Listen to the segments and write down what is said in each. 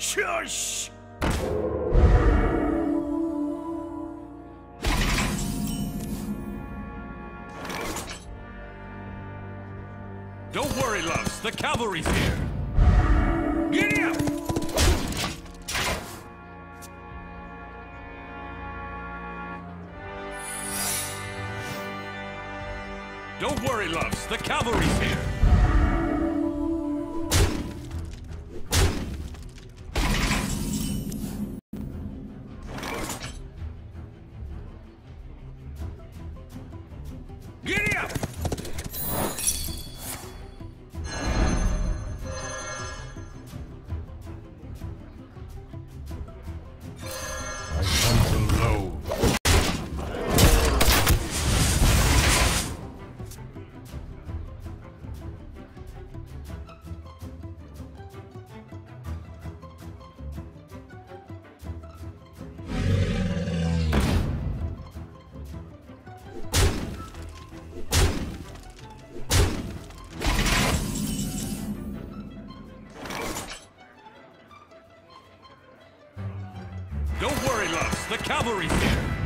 Shush! Don't worry, loves. The cavalry's here. Giddy up! Don't worry, loves. The cavalry's here. Giddy up! Don't worry, loves. The cavalry's here.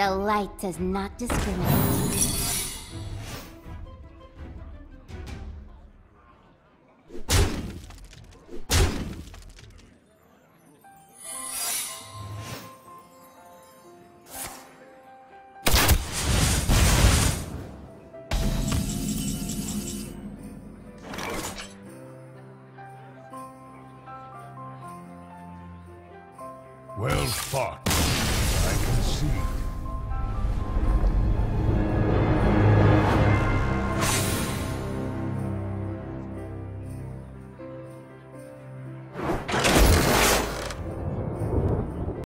The light does not discriminate. Well fought. I can see.